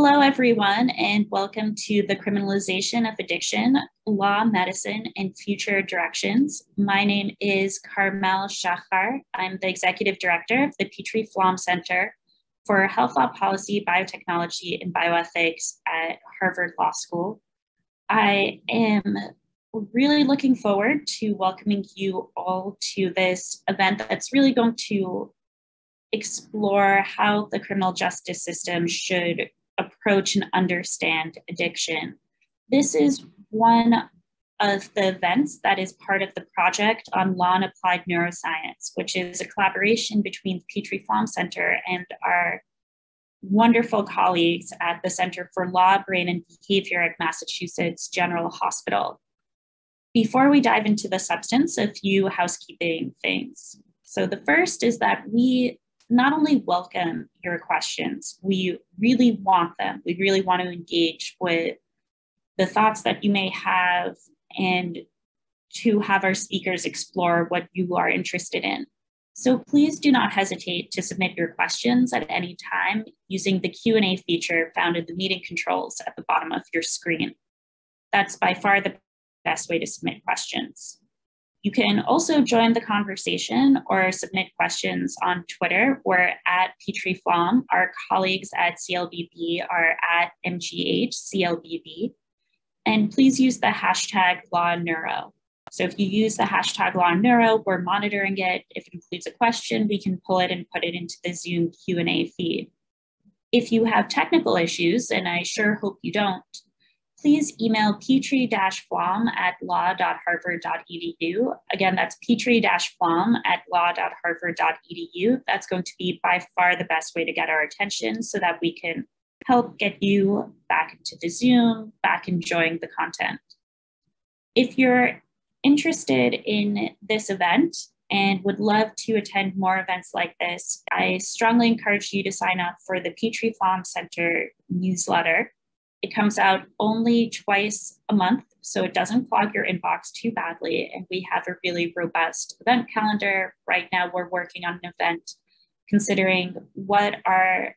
Hello, everyone, and welcome to the Criminalization of Addiction, Law, Medicine, and Future Directions. My name is Carmel Shachar. I'm the Executive Director of the Petrie Flom Center for Health Law Policy, Biotechnology, and Bioethics at Harvard Law School. I am really looking forward to welcoming you all to this event that's really going to explore how the criminal justice system should approach and understand addiction. This is one of the events that is part of the project on law and applied neuroscience, which is a collaboration between the Petrie Flom Center and our wonderful colleagues at the Center for Law, Brain, and Behavior at Massachusetts General Hospital. Before we dive into the substance, a few housekeeping things. So, the first is that we not only welcome your questions, we really want them. We really want to engage with the thoughts that you may have and to have our speakers explore what you are interested in. So please do not hesitate to submit your questions at any time using the Q&A feature found in the meeting controls at the bottom of your screen. That's by far the best way to submit questions. You can also join the conversation or submit questions on Twitter. We're at Petrie Flom. Our colleagues at CLBB are at MGH And please use the hashtag LawNeuro. So if you use the hashtag LawNeuro, we're monitoring it. If it includes a question, we can pull it and put it into the Zoom Q&A feed. If you have technical issues, and I sure hope you don't, please email petrie-flom at law.harvard.edu. Again, that's petrie-flom at law.harvard.edu. That's going to be by far the best way to get our attention so that we can help get you back into the Zoom, back enjoying the content. If you're interested in this event and would love to attend more events like this, I strongly encourage you to sign up for the Petrie Flom Center newsletter. It comes out only twice a month, so it doesn't clog your inbox too badly. And we have a really robust event calendar. Right now, we're working on an event considering what are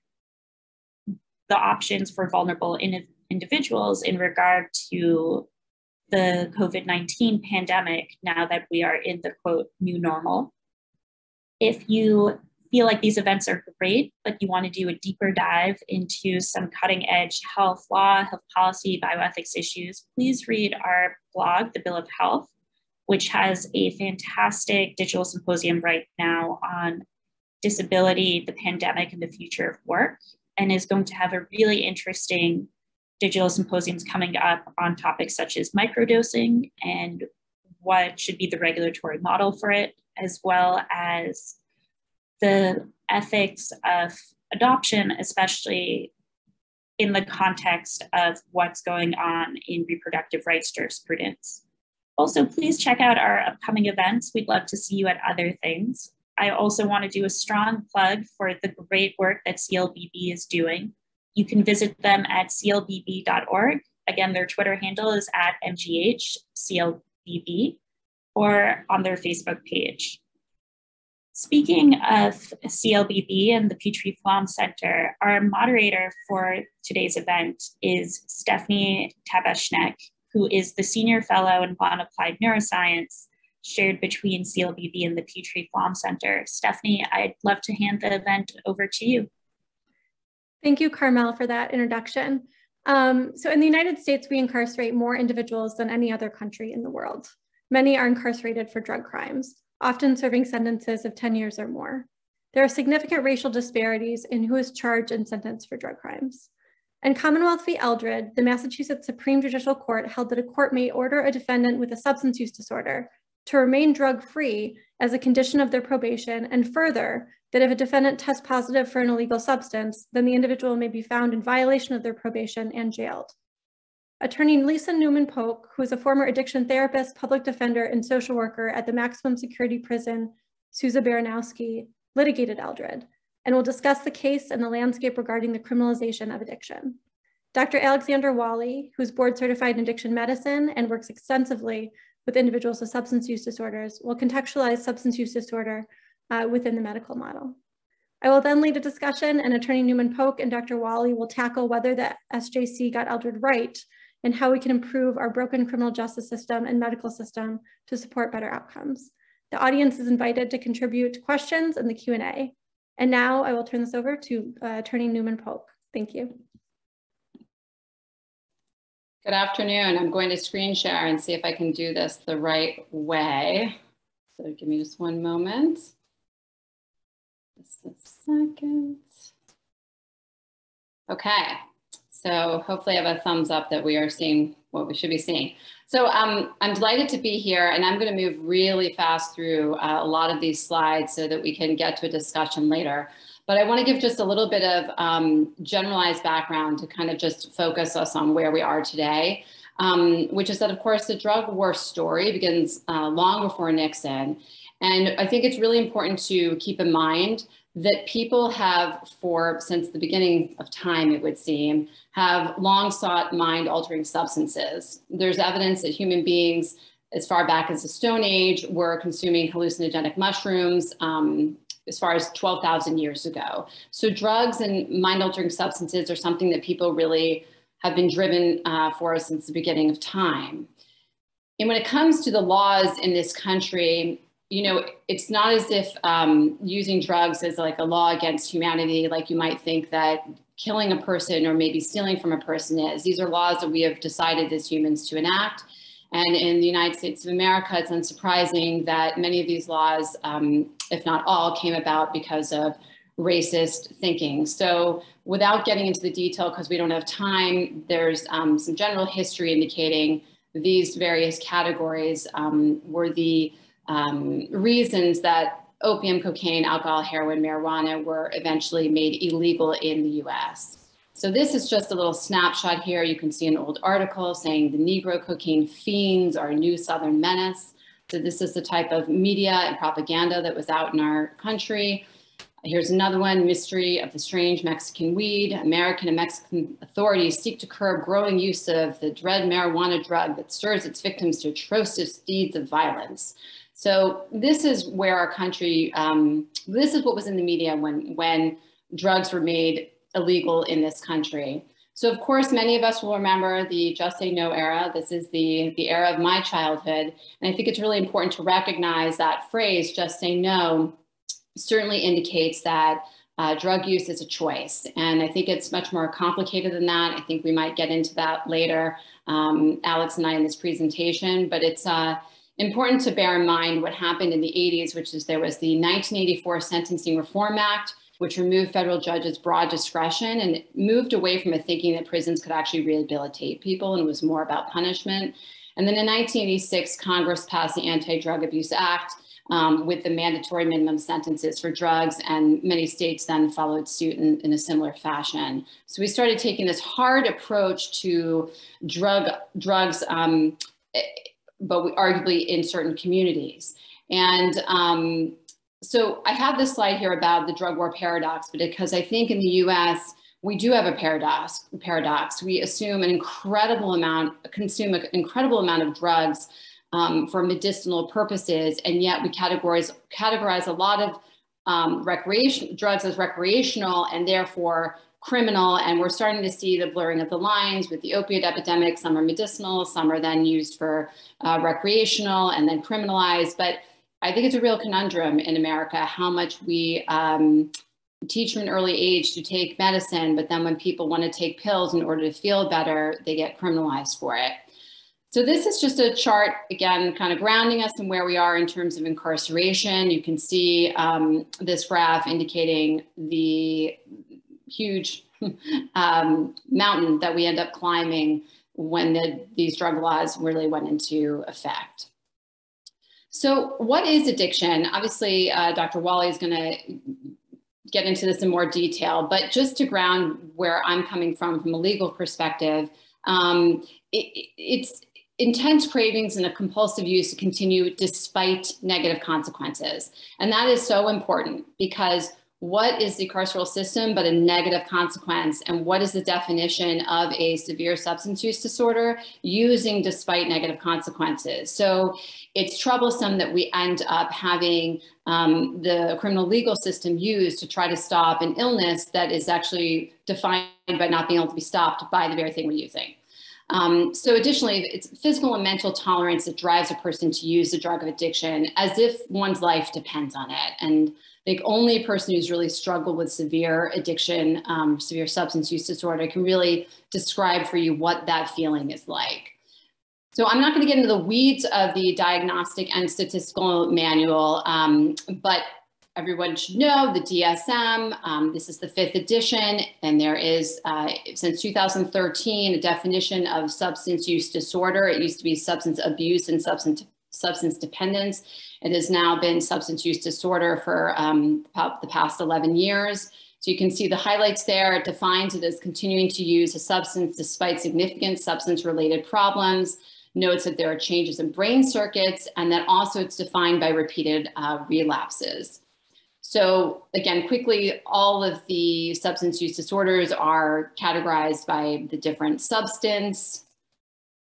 the options for vulnerable in individuals in regard to the COVID 19 pandemic now that we are in the quote new normal. If you feel like these events are great, but you want to do a deeper dive into some cutting edge health law, health policy, bioethics issues, please read our blog, The Bill of Health, which has a fantastic digital symposium right now on disability, the pandemic, and the future of work, and is going to have a really interesting digital symposiums coming up on topics such as microdosing and what should be the regulatory model for it, as well as the ethics of adoption, especially in the context of what's going on in reproductive rights jurisprudence. Also, please check out our upcoming events. We'd love to see you at other things. I also want to do a strong plug for the great work that CLBB is doing. You can visit them at clbb.org. Again, their Twitter handle is at mghclbb or on their Facebook page. Speaking of CLBB and the Petrie Flom Center, our moderator for today's event is Stephanie Tabashneck, who is the Senior Fellow in Law Applied Neuroscience shared between CLBB and the Petrie Flom Center. Stephanie, I'd love to hand the event over to you. Thank you, Carmel, for that introduction. Um, so in the United States, we incarcerate more individuals than any other country in the world. Many are incarcerated for drug crimes often serving sentences of 10 years or more. There are significant racial disparities in who is charged and sentenced for drug crimes. In Commonwealth v. Eldred, the Massachusetts Supreme Judicial Court held that a court may order a defendant with a substance use disorder to remain drug-free as a condition of their probation, and further, that if a defendant tests positive for an illegal substance, then the individual may be found in violation of their probation and jailed. Attorney Lisa Newman Polk, who is a former addiction therapist, public defender, and social worker at the maximum security prison, Souza Baranowski, litigated Eldred, and will discuss the case and the landscape regarding the criminalization of addiction. Dr. Alexander Walley, who's board certified in addiction medicine and works extensively with individuals with substance use disorders, will contextualize substance use disorder uh, within the medical model. I will then lead a discussion and Attorney Newman Polk and Dr. Walley will tackle whether the SJC got Eldred right and how we can improve our broken criminal justice system and medical system to support better outcomes. The audience is invited to contribute questions in the Q&A. And now I will turn this over to uh, Attorney Newman Polk. Thank you. Good afternoon. I'm going to screen share and see if I can do this the right way. So give me just one moment. Just a second. Okay, so hopefully I have a thumbs up that we are seeing what we should be seeing. So um, I'm delighted to be here and I'm gonna move really fast through uh, a lot of these slides so that we can get to a discussion later. But I wanna give just a little bit of um, generalized background to kind of just focus us on where we are today, um, which is that of course the drug war story begins uh, long before Nixon. And I think it's really important to keep in mind that people have for since the beginning of time it would seem have long sought mind altering substances. There's evidence that human beings as far back as the stone age were consuming hallucinogenic mushrooms um, as far as 12,000 years ago. So drugs and mind altering substances are something that people really have been driven uh, for since the beginning of time. And when it comes to the laws in this country you know, it's not as if um, using drugs is like a law against humanity, like you might think that killing a person or maybe stealing from a person is. These are laws that we have decided as humans to enact. And in the United States of America, it's unsurprising that many of these laws, um, if not all, came about because of racist thinking. So without getting into the detail, because we don't have time, there's um, some general history indicating these various categories um, were the um, reasons that opium, cocaine, alcohol, heroin, marijuana were eventually made illegal in the US. So this is just a little snapshot here. You can see an old article saying the Negro cocaine fiends are a new Southern menace. So this is the type of media and propaganda that was out in our country. Here's another one, Mystery of the Strange Mexican Weed. American and Mexican authorities seek to curb growing use of the dread marijuana drug that stirs its victims to atrocious deeds of violence. So this is where our country, um, this is what was in the media when, when drugs were made illegal in this country. So of course, many of us will remember the Just Say No era. This is the, the era of my childhood. And I think it's really important to recognize that phrase, just say no, certainly indicates that uh, drug use is a choice. And I think it's much more complicated than that. I think we might get into that later, um, Alex and I in this presentation, but it's, uh, important to bear in mind what happened in the 80s, which is there was the 1984 Sentencing Reform Act, which removed federal judges' broad discretion and moved away from a thinking that prisons could actually rehabilitate people and was more about punishment. And then in 1986, Congress passed the Anti-Drug Abuse Act um, with the mandatory minimum sentences for drugs, and many states then followed suit in, in, a similar fashion. So we started taking this hard approach to drug drugs um, but we, arguably in certain communities. And um, so I have this slide here about the drug war paradox, because I think in the US, we do have a paradox. Paradox. We assume an incredible amount, consume an incredible amount of drugs um, for medicinal purposes, and yet we categorize categorize a lot of um, recreation drugs as recreational, and therefore criminal and we're starting to see the blurring of the lines with the opiate epidemic. Some are medicinal, some are then used for uh, recreational and then criminalized. But I think it's a real conundrum in America how much we um, teach from an early age to take medicine, but then when people want to take pills in order to feel better, they get criminalized for it. So this is just a chart, again, kind of grounding us in where we are in terms of incarceration. You can see um, this graph indicating the huge um, mountain that we end up climbing when the, these drug laws really went into effect. So what is addiction? Obviously, uh, Dr. Walley is going to get into this in more detail, but just to ground where I'm coming from, from a legal perspective, um, it, it's intense cravings and a compulsive use to continue despite negative consequences. And that is so important because what is the carceral system but a negative consequence? And what is the definition of a severe substance use disorder using despite negative consequences? So it's troublesome that we end up having um, the criminal legal system used to try to stop an illness that is actually defined by not being able to be stopped by the very thing we're using. Um, so additionally, it's physical and mental tolerance that drives a person to use the drug of addiction as if one's life depends on it. And Think only a person who's really struggled with severe addiction, um, severe substance use disorder can really describe for you what that feeling is like. So I'm not going to get into the weeds of the diagnostic and statistical manual, um, but everyone should know the DSM. Um, this is the fifth edition, and there is, uh, since 2013, a definition of substance use disorder. It used to be substance abuse and substance, substance dependence. It has now been substance use disorder for um, the past 11 years. So you can see the highlights there. It defines it as continuing to use a substance despite significant substance-related problems notes that there are changes in brain circuits and that also it's defined by repeated uh, relapses. So again, quickly, all of the substance use disorders are categorized by the different substance.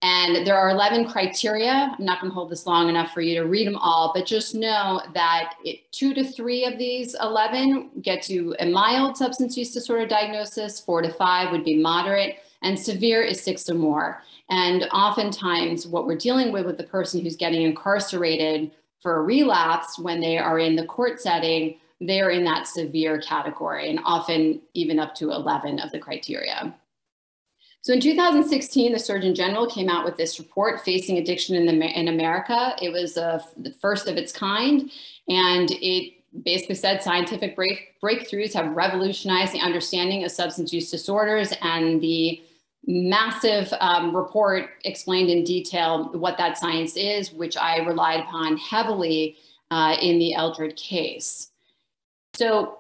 And there are 11 criteria. I'm not going to hold this long enough for you to read them all, but just know that it, two to three of these 11 get you a mild substance use disorder diagnosis, four to five would be moderate, and severe is six or more. And oftentimes, what we're dealing with with the person who's getting incarcerated for a relapse when they are in the court setting they're in that severe category and often even up to 11 of the criteria. So in 2016, the Surgeon General came out with this report, Facing Addiction in, the, in America. It was uh, the first of its kind, and it basically said scientific break, breakthroughs have revolutionized the understanding of substance use disorders and the massive um, report explained in detail what that science is, which I relied upon heavily uh, in the Eldred case. So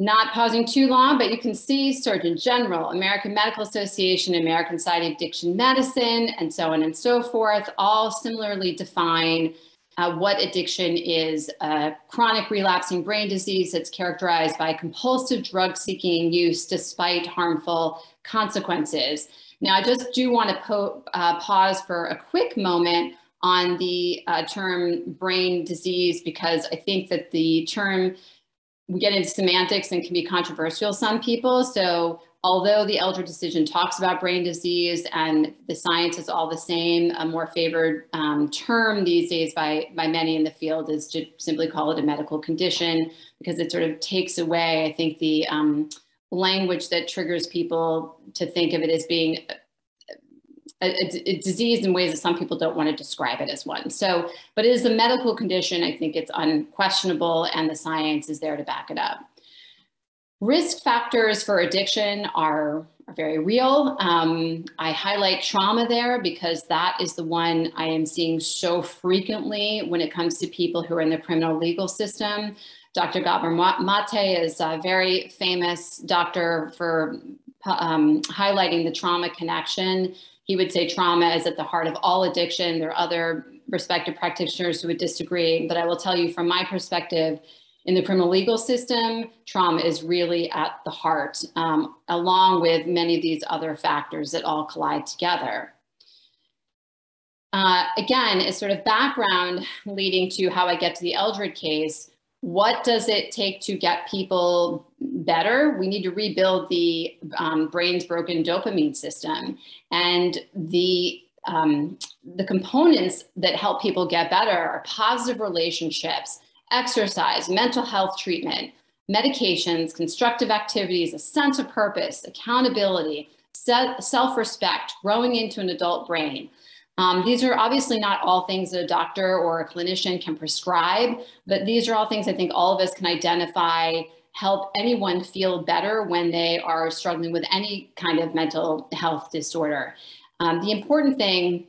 not pausing too long, but you can see Surgeon General, American Medical Association, American Society of Addiction Medicine, and so on and so forth, all similarly define uh, what addiction is a chronic relapsing brain disease that's characterized by compulsive drug seeking use despite harmful consequences. Now, I just do want to uh, pause for a quick moment on the uh, term brain disease because I think that the term we get into semantics and can be controversial some people. So although the Elder decision talks about brain disease and the science is all the same, a more favored um, term these days by, by many in the field is to simply call it a medical condition because it sort of takes away, I think, the um, language that triggers people to think of it as being a, a, disease in ways that some people don't want to describe it as one. So, but it is a medical condition. I think it's unquestionable and the science is there to back it up. Risk factors for addiction are, are very real. Um, I highlight trauma there because that is the one I am seeing so frequently when it comes to people who are in the criminal legal system. Dr. Gabor Mate is a very famous doctor for um, highlighting the trauma connection he would say trauma is at the heart of all addiction. There are other respected practitioners who would disagree, but I will tell you from my perspective, in the criminal legal system, trauma is really at the heart, um, along with many of these other factors that all collide together. Uh, again, as sort of background leading to how I get to the Eldred case, what does it take to get people better? We need to rebuild the um, brain's broken dopamine system. And the um, the components that help people get better are positive relationships, exercise, mental health treatment, medications, constructive activities, a sense of purpose, accountability, self respect, growing into an adult brain. Um, these are obviously not all things that a doctor or a clinician can prescribe, but these are all things I think all of us can identify, help anyone feel better when they are struggling with any kind of mental health disorder. Um, the important thing,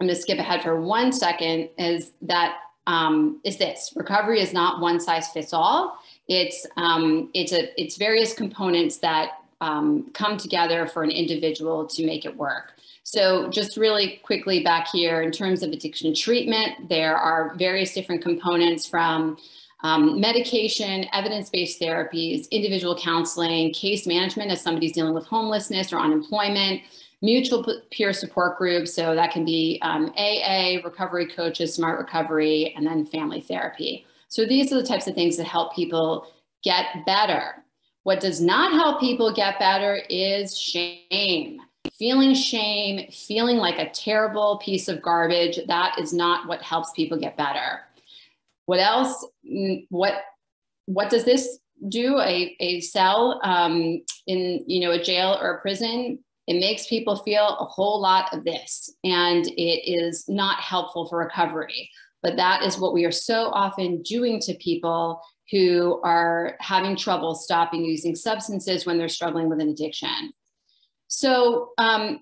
I'm going to skip ahead for one second, is that um, is this recovery is not one size fits all. It's um, it's a it's various components that um, come together for an individual to make it work. So just really quickly back here, in terms of addiction treatment, there are various different components from um, medication, evidence-based therapies, individual counseling, case management as somebody's dealing with homelessness or unemployment, mutual peer support groups. So that can be um, AA, recovery coaches, smart recovery, and then family therapy. So these are the types of things that help people get better. What does not help people get better is shame. Feeling shame, feeling like a terrible piece of garbage, that is not what helps people get better. What else? Mm, what what does this do? A, a cell um, in you know a jail or a prison it makes people feel a whole lot of this, and it is not helpful for recovery. But that is what we are so often doing to people who are having trouble stopping using substances when they're struggling with an addiction. So, um,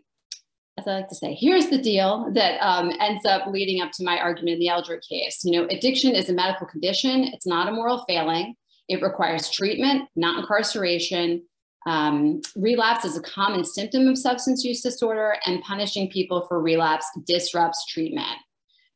as I like to say, here's the deal that um, ends up leading up to my argument in the Eldred case. You know, addiction is a medical condition, it's not a moral failing. It requires treatment, not incarceration. Um, relapse is a common symptom of substance use disorder, and punishing people for relapse disrupts treatment.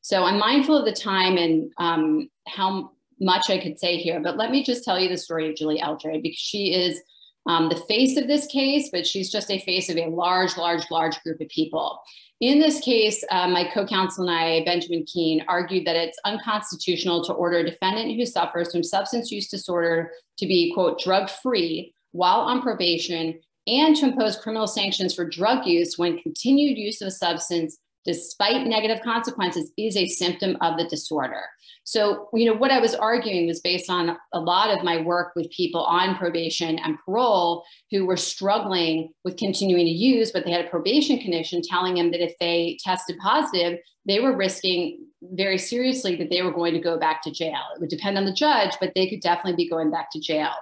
So I'm mindful of the time and um, how much I could say here, but let me just tell you the story of Julie Eldred because she is um, the face of this case, but she's just a face of a large, large, large group of people. In this case, uh, my co-counsel and I, Benjamin Keehn, argued that it's unconstitutional to order a defendant who suffers from substance use disorder to be, quote, drug-free while on probation and to impose criminal sanctions for drug use when continued use of a substance despite negative consequences is a symptom of the disorder. So, you know, what I was arguing was based on a lot of my work with people on probation and parole who were struggling with continuing to use, but they had a probation condition telling them that if they tested positive, they were risking very seriously that they were going to go back to jail. It would depend on the judge, but they could definitely be going back to jail.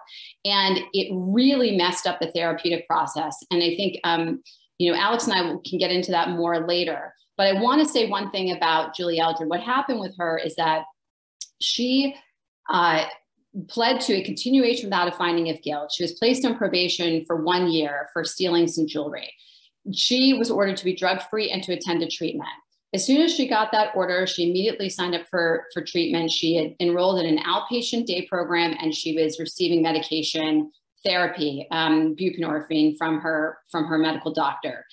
And it really messed up the therapeutic process. And I think, um, you know, Alex and I can get into that more later. But I want to say one thing about Julie Eldred. What happened with her is that she uh, pled to a continuation without a finding of guilt. She was placed on probation for one year for stealing some jewelry. She was ordered to be drug free and to attend a treatment. As soon as she got that order, she immediately signed up for, for treatment. She had enrolled in an outpatient day program and she was receiving medication therapy, um, buprenorphine from her, from her medical doctor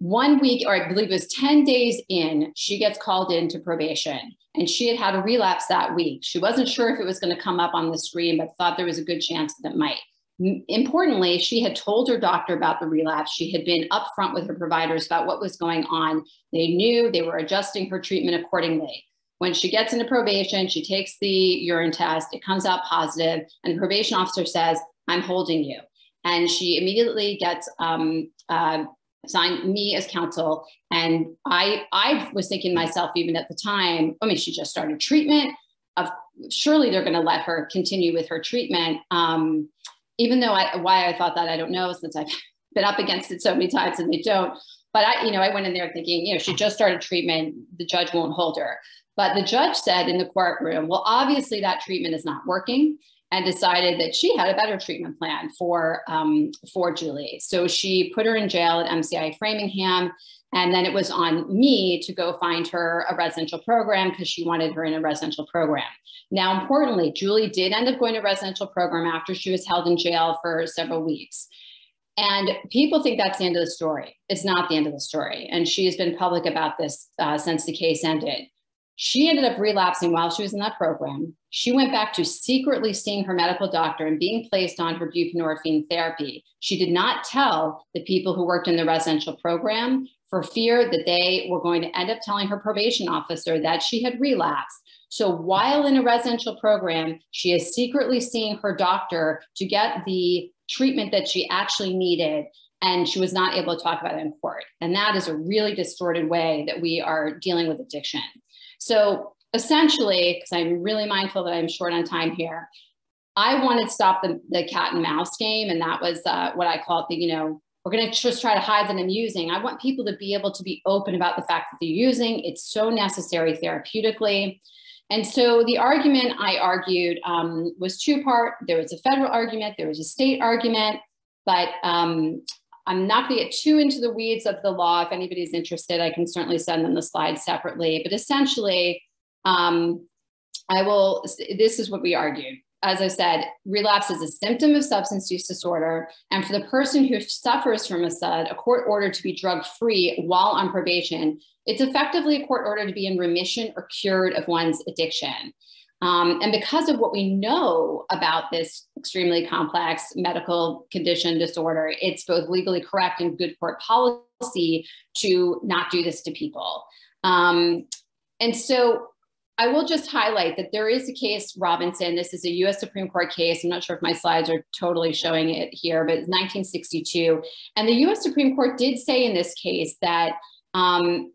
one week, or I believe it was 10 days in, she gets called into probation. And she had had a relapse that week. She wasn't sure if it was going to come up on the screen, but thought there was a good chance that it might. Importantly, she had told her doctor about the relapse. She had been upfront with her providers about what was going on. They knew they were adjusting her treatment accordingly. When she gets into probation, she takes the urine test, it comes out positive, and the probation officer says, I'm holding you. And she immediately gets um, uh, assigned me as counsel. And I, I was thinking myself, even at the time, I mean, she just started treatment. Of surely they're going to let her continue with her treatment. Um, even though I, why I thought that, I don't know, since I've been up against it so many times and they don't. But I, you know, I went in there thinking, you know, she just started treatment. The judge won't hold her. But the judge said in the courtroom, well, obviously that treatment is not working and decided that she had a better treatment plan for um, for Julie. So she put her in jail at MCI Framingham, and then it was on me to go find her a residential program because she wanted her in a residential program. Now, importantly, Julie did end up going to residential program after she was held in jail for several weeks. And people think that's the end of the story. It's not the end of the story. And she has been public about this uh, since the case ended. She ended up relapsing while she was in that program. She went back to secretly seeing her medical doctor and being placed on her buprenorphine therapy. She did not tell the people who worked in the residential program for fear that they were going to end up telling her probation officer that she had relapsed. So while in a residential program, she is secretly seeing her doctor to get the treatment that she actually needed and she was not able to talk about it in court. And that is a really distorted way that we are dealing with addiction. So essentially, because I'm really mindful that I'm short on time here, I wanted to stop the, the cat and mouse game. And that was uh, what I call it the, you know, we're going to just try to hide that I'm using. I want people to be able to be open about the fact that they're using. It's so necessary therapeutically. And so the argument I argued um, was two part. There was a federal argument, there was a state argument, but um, I'm not going to get too into the weeds of the law. If anybody's interested, I can certainly send them the slides separately. But essentially, um, I will, this is what we argued. As I said, relapse is a symptom of substance use disorder. And for the person who suffers from a SUD, a court order to be drug free while on probation, it's effectively a court order to be in remission or cured of one's addiction. Um, and because of what we know about this extremely complex medical condition disorder, it's both legally correct and good court policy to not do this to people. Um, and so I will just highlight that there is a case, Robinson. This is a US Supreme Court case. I'm not sure if my slides are totally showing it here, but it's 1962. And the US Supreme Court did say in this case that um,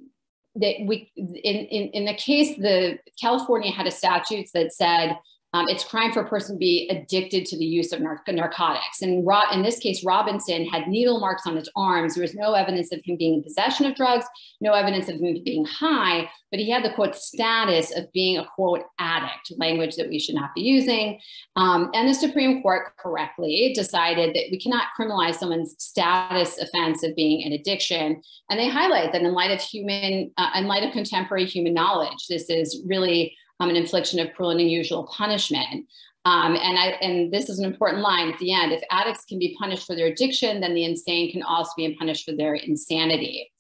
that we in, in, in the case the California had a statute that said um, it's crime for a person to be addicted to the use of nar- narcotics. And Ro- in this case, Robinson had needle marks on his arms. There was no evidence of him being in possession of drugs, no evidence of him being high, but he had the quote status of being a quote addict, language that we should not be using. Um, and the Supreme Court correctly decided that we cannot criminalize someone's status offense of being an addiction. And they highlight that in light of human, uh, in light of contemporary human knowledge, this is really um, an infliction of cruel and unusual punishment. Um, and I and this is an important line at the end. If addicts can be punished for their addiction, then the insane can also be punished for their insanity.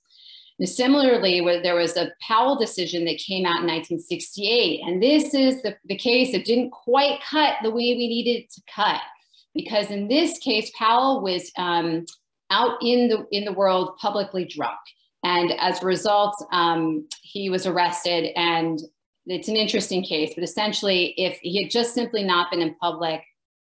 Similarly, where there was a Powell decision that came out in 1968, and this is the, the case that didn't quite cut the way we needed to cut, because in this case, Powell was um, out in the in the world publicly drunk, and as a result, um, he was arrested and it's an interesting case, but essentially, if he had just simply not been in public,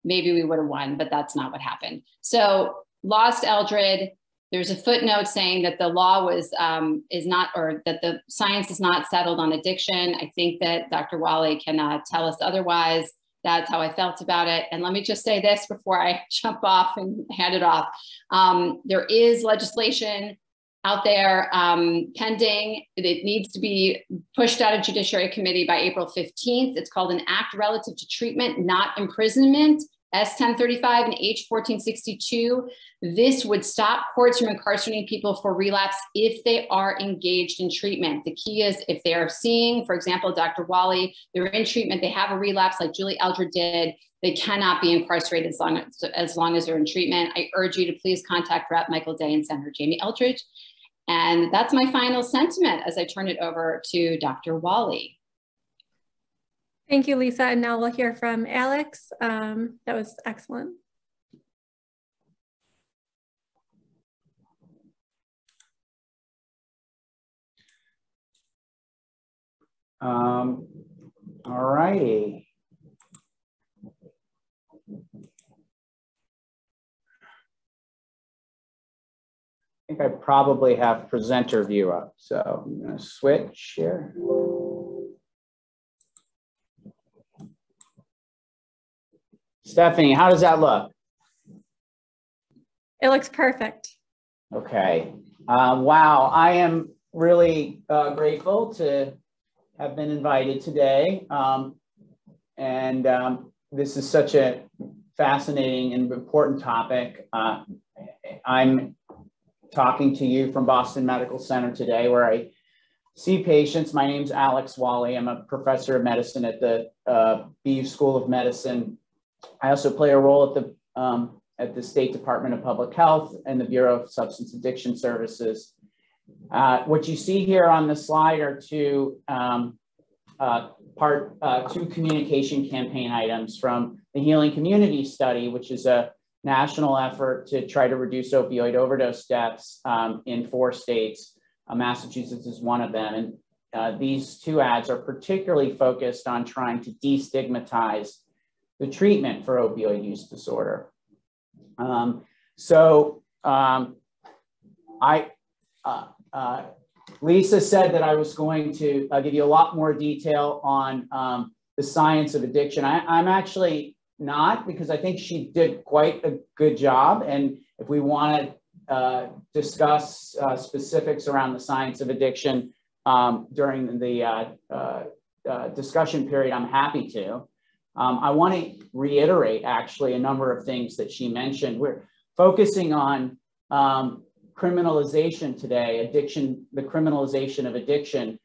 maybe we would have won, but that's not what happened. So lost Eldred. There's a footnote saying that the law was um, is not, or that the science is not settled on addiction. I think that Dr. Walley can uh, tell us otherwise. That's how I felt about it. And let me just say this before I jump off and hand it off. Um, there is legislation out there um, pending. It needs to be pushed out of Judiciary Committee by April 15th. It's called an Act Relative to Treatment, Not Imprisonment, S1035 and H1462. This would stop courts from incarcerating people for relapse if they are engaged in treatment. The key is if they are seeing, for example, Dr. Walley, they're in treatment, they have a relapse like Julie Eldred did, they cannot be incarcerated as long as, as long as they're in treatment. I urge you to please contact Rep. Michael Day and Senator Jamie Eldridge and that's my final sentiment as I turn it over to Dr. Walley. Thank you, Lisa. And now we'll hear from Alex. Um, that was excellent. Um, all righty. Think I probably have presenter view up. So I'm going to switch here. Stephanie, how does that look? It looks perfect. Okay. Um, wow. I am really uh, grateful to have been invited today. Um, and um, this is such a fascinating and important topic. Uh, I'm talking to you from Boston Medical Center today, where I see patients. My name's Alex Walley. I'm a professor of medicine at the uh, BU School of Medicine. I also play a role at the um, at the State Department of Public Health and the Bureau of Substance Addiction Services. Uh, what you see here on the slide are two um, uh, part uh, two communication campaign items from the Healing Community Study, which is a national effort to try to reduce opioid overdose deaths um, in four states. Uh, Massachusetts is one of them. And uh, these two ads are particularly focused on trying to destigmatize the treatment for opioid use disorder. Um, so um, I, uh, uh Lisa said that I was going to uh, give you a lot more detail on um, the science of addiction. I, I'm actually not because I think she did quite a good job. And if we want to uh, discuss uh, specifics around the science of addiction um, during the uh, uh, uh discussion period, I'm happy to. Um, I want to reiterate actually a number of things that she mentioned. We're focusing on um, criminalization today, addiction, the criminalization of addiction.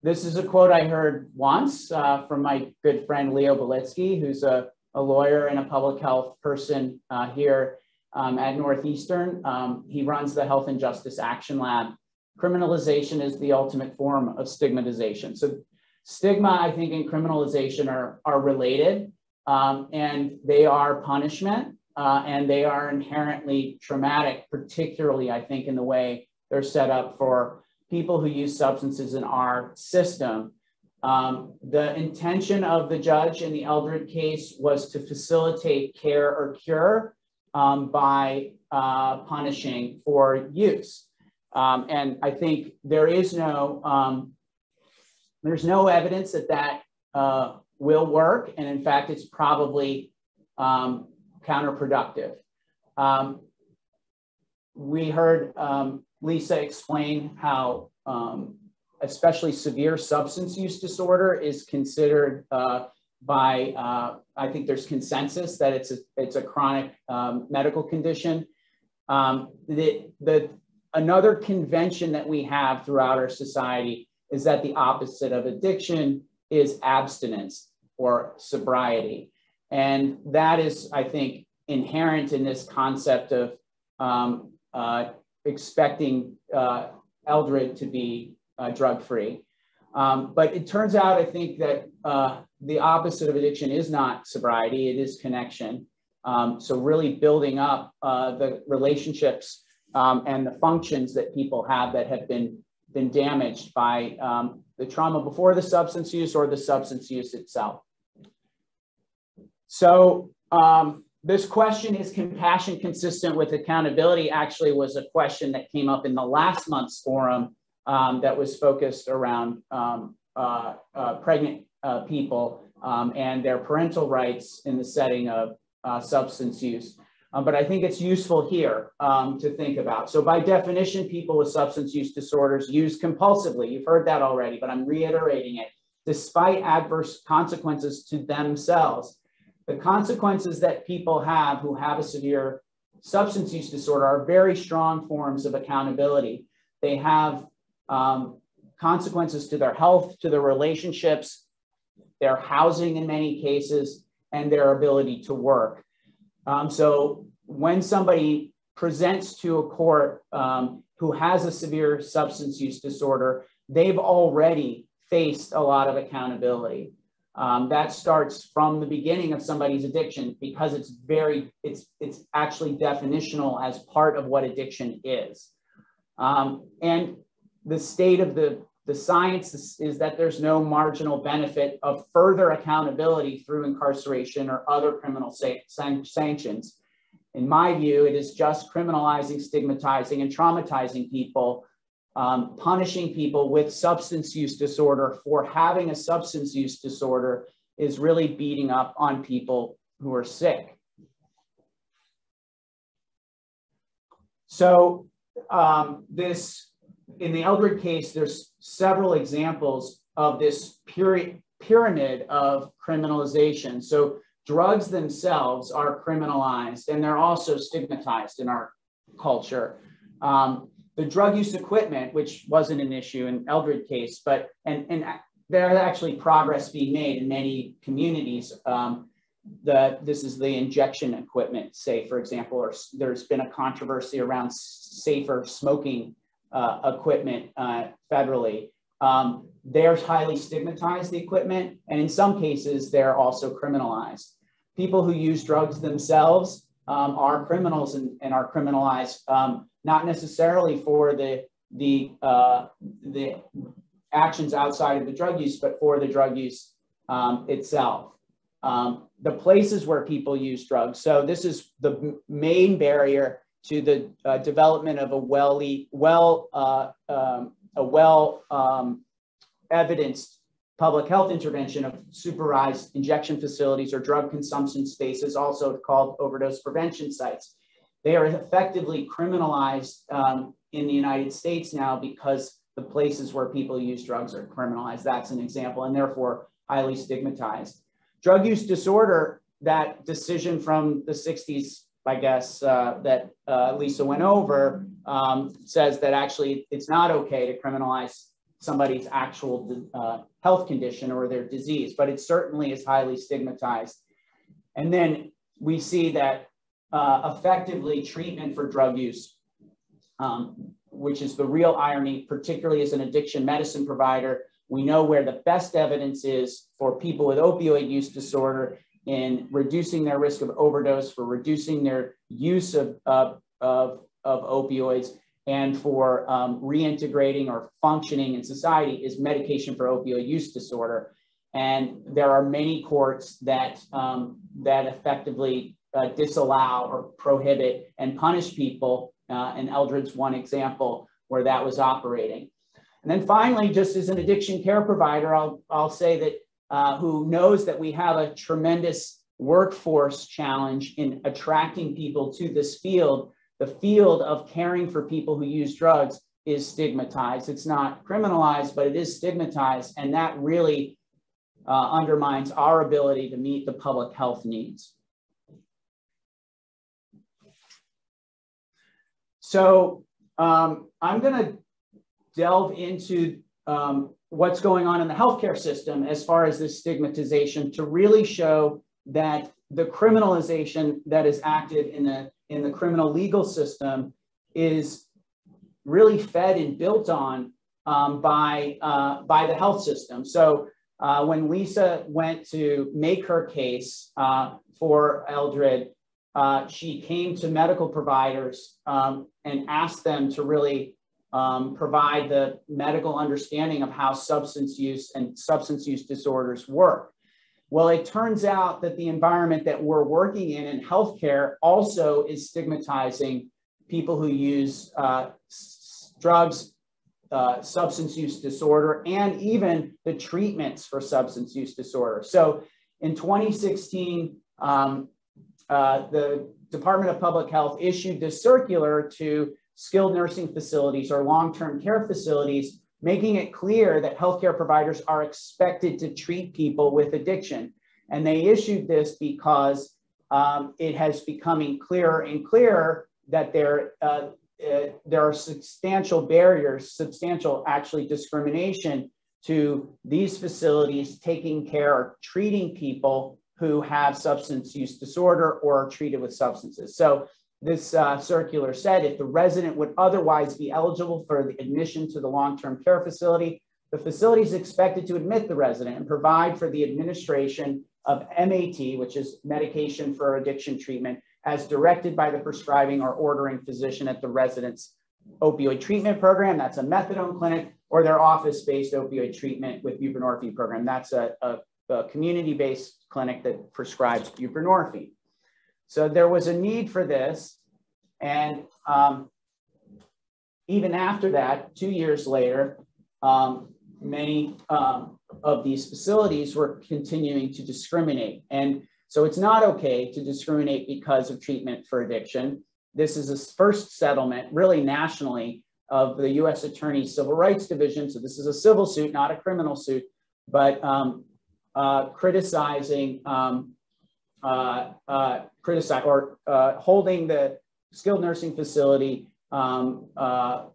This is a quote I heard once uh, from my good friend Leo Beletsky, who's a, a lawyer and a public health person uh, here um, at Northeastern. Um, he runs the Health and Justice Action Lab. Criminalization is the ultimate form of stigmatization. So stigma, I think, and criminalization are, are related um, and they are punishment uh, and they are inherently traumatic, particularly, I think, in the way they're set up for people who use substances in our system. Um, the intention of the judge in the Eldred case was to facilitate care or cure um, by uh, punishing for use. Um, and I think there is no, um, there's no evidence that that uh, will work. And in fact, it's probably um, counterproductive. Um, we heard Lisa explain how um, especially severe substance use disorder is considered uh, by, uh, I think there's consensus that it's a, it's a chronic um, medical condition. Um, the, the, another convention that we have throughout our society is that the opposite of addiction is abstinence or sobriety. And that is, I think, inherent in this concept of um, uh, expecting uh, Eldred to be uh, drug free. Um, but it turns out, I think, that uh, the opposite of addiction is not sobriety, it is connection. Um, so, really building up uh, the relationships um, and the functions that people have that have been, been damaged by um, the trauma before the substance use or the substance use itself. So, um, this question is compassion consistent with accountability actually was a question that came up in the last month's forum um, that was focused around um, uh, uh, pregnant uh, people um, and their parental rights in the setting of uh, substance use. Um, but I think it's useful here um, to think about. So by definition, people with substance use disorders use compulsively. You've heard that already, but I'm reiterating it. Despite adverse consequences to themselves, the consequences that people have who have a severe substance use disorder are very strong forms of accountability. They have um, consequences to their health, to their relationships, their housing in many cases, and their ability to work. Um, so when somebody presents to a court um, who has a severe substance use disorder, they've already faced a lot of accountability. Um, that starts from the beginning of somebody's addiction because it's very, it's, it's actually definitional as part of what addiction is. Um, and the state of the, the science is, is, that there's no marginal benefit of further accountability through incarceration or other criminal san sanctions. In my view, it is just criminalizing, stigmatizing, and traumatizing people um, punishing people with substance use disorder for having a substance use disorder is really beating up on people who are sick. So um, this, in the Eldred case, there's several examples of this pyramid of criminalization. So drugs themselves are criminalized and they're also stigmatized in our culture. Um, the drug use equipment, which wasn't an issue in Eldred case, but and and there's actually progress being made in many communities. Um, the this is the injection equipment, say for example, or there's been a controversy around safer smoking uh, equipment uh, federally. Um, they're highly stigmatized, the equipment, and in some cases, they're also criminalized. People who use drugs themselves um, are criminals and, and are criminalized. Um, not necessarily for the the uh, the actions outside of the drug use, but for the drug use um, itself. Um, the places where people use drugs. So this is the main barrier to the uh, development of a well well uh, um, a well um, evidenced public health intervention of supervised injection facilities or drug consumption spaces, also called overdose prevention sites. They are effectively criminalized um, in the United States now because the places where people use drugs are criminalized. That's an example, and therefore highly stigmatized. Drug use disorder, that decision from the 60s, I guess, uh, that uh, Lisa went over, um, says that actually it's not okay to criminalize somebody's actual uh, health condition or their disease, but it certainly is highly stigmatized. And then we see that uh, effectively treatment for drug use, um, which is the real irony, particularly as an addiction medicine provider, we know where the best evidence is for people with opioid use disorder in reducing their risk of overdose, for reducing their use of, of, of, of opioids, and for um, reintegrating or functioning in society is medication for opioid use disorder. And there are many courts that, um, that effectively uh, disallow or prohibit and punish people. Uh, and Eldred's one example where that was operating. And then finally, just as an addiction care provider, I'll, I'll say that uh, who knows that we have a tremendous workforce challenge in attracting people to this field. The field of caring for people who use drugs is stigmatized. It's not criminalized, but it is stigmatized. And that really uh, undermines our ability to meet the public health needs. So um, I'm going to delve into um, what's going on in the healthcare system as far as this stigmatization to really show that the criminalization that is active in the in the criminal legal system is really fed and built on um, by uh, by the health system. So uh, when Lisa went to make her case uh, for Eldred, uh, she came to medical providers um, and asked them to really um, provide the medical understanding of how substance use and substance use disorders work. Well, it turns out that the environment that we're working in in healthcare also is stigmatizing people who use uh, drugs, uh, substance use disorder, and even the treatments for substance use disorder. So in 2016, um, uh, the Department of Public Health issued this circular to skilled nursing facilities or long-term care facilities, making it clear that healthcare providers are expected to treat people with addiction. And they issued this because um, it has becoming clearer and clearer that there, uh, uh, there are substantial barriers, substantial actually discrimination to these facilities taking care or treating people who have substance use disorder or are treated with substances. So this uh, circular said if the resident would otherwise be eligible for the admission to the long-term care facility, the facility is expected to admit the resident and provide for the administration of MAT, which is medication for addiction treatment, as directed by the prescribing or ordering physician at the resident's opioid treatment program. That's a methadone clinic or their office-based opioid treatment with buprenorphine program. That's a, a, a community-based clinic that prescribes buprenorphine. So there was a need for this. And um, even after that, two years later, um, many um, of these facilities were continuing to discriminate. And so it's not okay to discriminate because of treatment for addiction. This is a first settlement, really nationally, of the US Attorney's Civil Rights Division. So this is a civil suit, not a criminal suit, but um, uh, criticizing um, uh, uh, criticize or uh, holding the skilled nursing facility um, uh,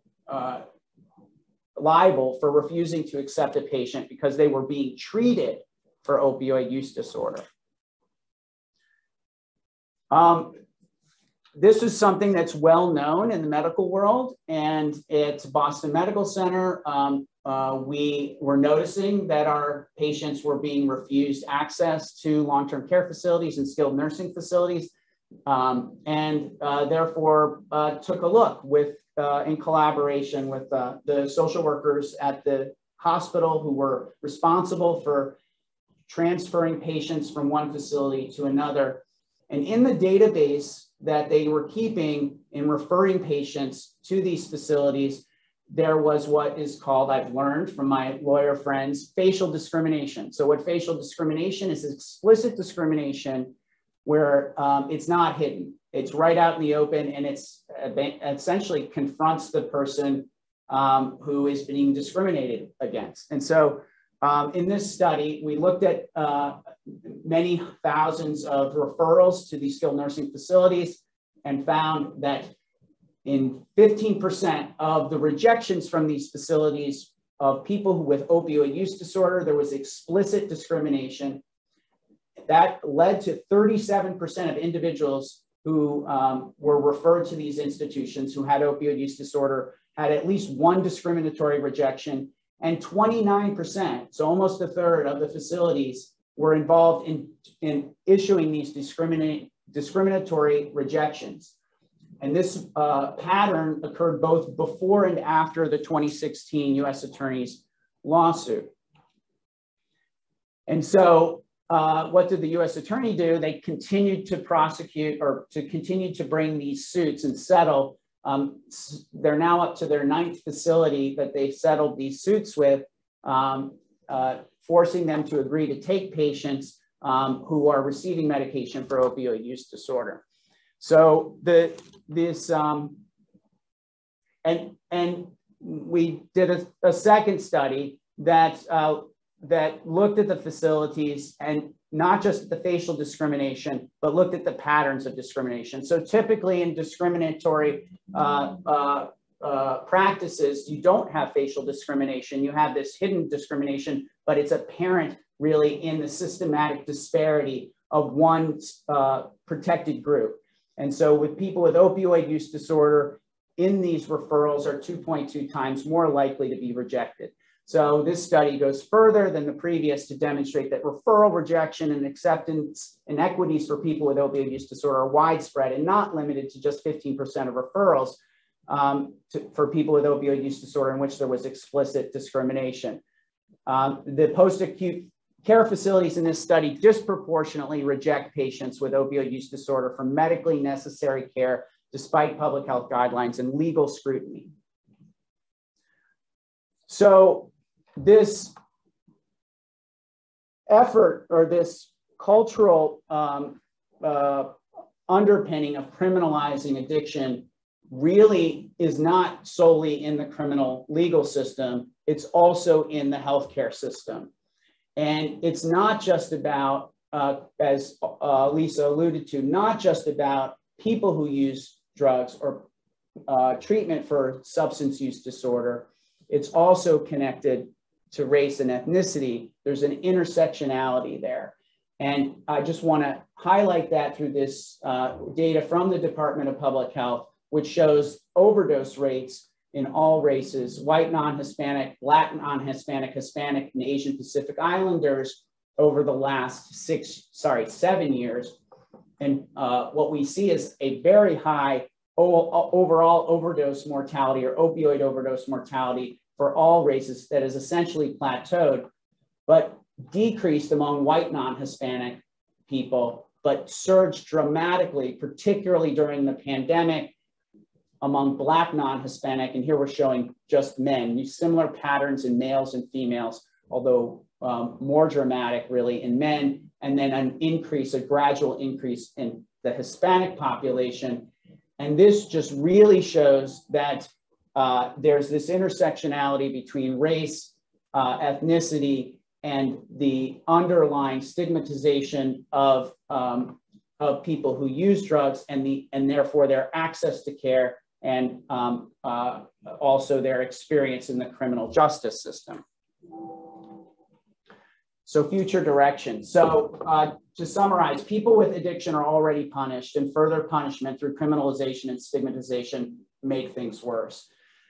liable for refusing to accept a patient because they were being treated for opioid use disorder. Um, this is something that's well known in the medical world and it's Boston Medical Center. Um, uh, we were noticing that our patients were being refused access to long-term care facilities and skilled nursing facilities, um, and uh, therefore uh, took a look with, uh, in collaboration with uh, the social workers at the hospital who were responsible for transferring patients from one facility to another. And in the database that they were keeping in referring patients to these facilities, there was what is called, I've learned from my lawyer friends, facial discrimination. So what facial discrimination is explicit discrimination where um, it's not hidden. It's right out in the open and it's essentially confronts the person um, who is being discriminated against. And so um, in this study, we looked at uh, many thousands of referrals to these skilled nursing facilities and found that in 15% of the rejections from these facilities of people with opioid use disorder, there was explicit discrimination. That led to 37% of individuals who um, were referred to these institutions who had opioid use disorder had at least one discriminatory rejection, and 29%, so almost a third of the facilities were involved in, in issuing these discriminatory rejections. And this uh, pattern occurred both before and after the 2016 US Attorney's lawsuit. And so uh, what did the US Attorney do? They continued to prosecute or to continue to bring these suits and settle. Um, they're now up to their ninth facility that they've settled these suits with, um, uh, forcing them to agree to take patients um, who are receiving medication for opioid use disorder. So the this um, and and we did a, a second study that uh, that looked at the facilities and not just the facial discrimination, but looked at the patterns of discrimination. So typically in discriminatory uh, uh, uh, practices, you don't have facial discrimination. You have this hidden discrimination, but it's apparent really in the systematic disparity of one uh, protected group. And so with people with opioid use disorder, in these referrals are 2.2 times more likely to be rejected. So this study goes further than the previous to demonstrate that referral rejection and acceptance inequities for people with opioid use disorder are widespread and not limited to just 15% of referrals um, to, for people with opioid use disorder in which there was explicit discrimination. Um, the post-acute Care facilities in this study disproportionately reject patients with opioid use disorder from medically necessary care despite public health guidelines and legal scrutiny. So this effort or this cultural um, uh, underpinning of criminalizing addiction really is not solely in the criminal legal system, it's also in the healthcare system. And it's not just about, uh, as uh, Lisa alluded to, not just about people who use drugs or uh, treatment for substance use disorder. It's also connected to race and ethnicity. There's an intersectionality there. And I just want to highlight that through this uh, data from the Department of Public Health, which shows overdose rates in all races, white, non-Hispanic, Latin non-Hispanic, Hispanic, and Asian Pacific Islanders over the last six, sorry, seven years. And uh, what we see is a very high overall overdose mortality or opioid overdose mortality for all races that is essentially plateaued, but decreased among white non-Hispanic people, but surged dramatically, particularly during the pandemic among Black non-Hispanic, and here we're showing just men, similar patterns in males and females, although um, more dramatic really in men, and then an increase, a gradual increase in the Hispanic population. And this just really shows that uh, there's this intersectionality between race, uh, ethnicity, and the underlying stigmatization of, um, of people who use drugs and, the, and therefore their access to care and um, uh, also their experience in the criminal justice system. So future direction. So uh, to summarize, people with addiction are already punished and further punishment through criminalization and stigmatization make things worse.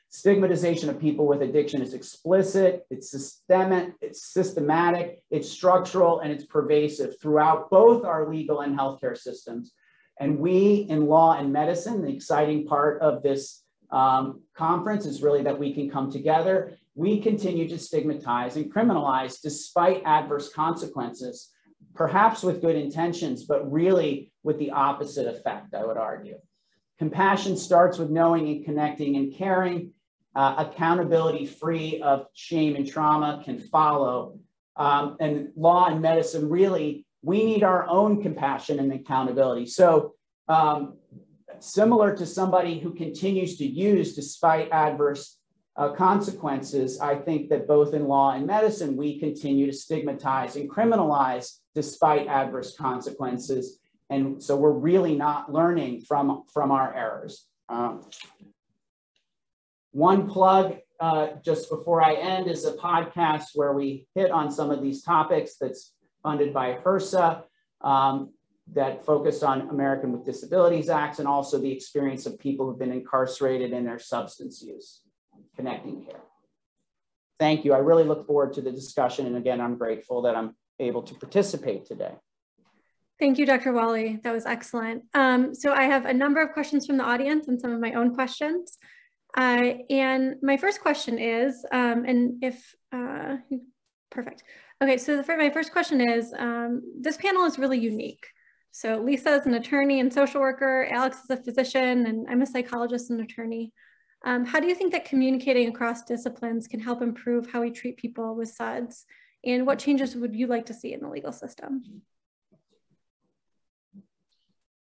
Stigmatization of people with addiction is explicit, it's systemic, it's systematic, it's structural, and it's pervasive throughout both our legal and healthcare systems. And we in law and medicine, the exciting part of this um, conference is really that we can come together. We continue to stigmatize and criminalize despite adverse consequences, perhaps with good intentions, but really with the opposite effect, I would argue. Compassion starts with knowing and connecting and caring. Uh, accountability free of shame and trauma can follow. Um, and law and medicine really we need our own compassion and accountability. So, um, similar to somebody who continues to use despite adverse uh, consequences, I think that both in law and medicine, we continue to stigmatize and criminalize despite adverse consequences. And so we're really not learning from, from our errors. Um, one plug uh, just before I end, is a podcast where we hit on some of these topics that's funded by HRSA um, that focus on American with Disabilities Acts and also the experience of people who've been incarcerated in their substance use, connecting care. Thank you. I really look forward to the discussion. And again, I'm grateful that I'm able to participate today. Thank you, Dr. Walley. That was excellent. Um, so I have a number of questions from the audience and some of my own questions. Uh, and my first question is, um, and if, uh, perfect. Okay, so the, my first question is, um, this panel is really unique. So Lisa is an attorney and social worker, Alex is a physician, and I'm a psychologist and attorney. Um, how do you think that communicating across disciplines can help improve how we treat people with SUDS? And what changes would you like to see in the legal system?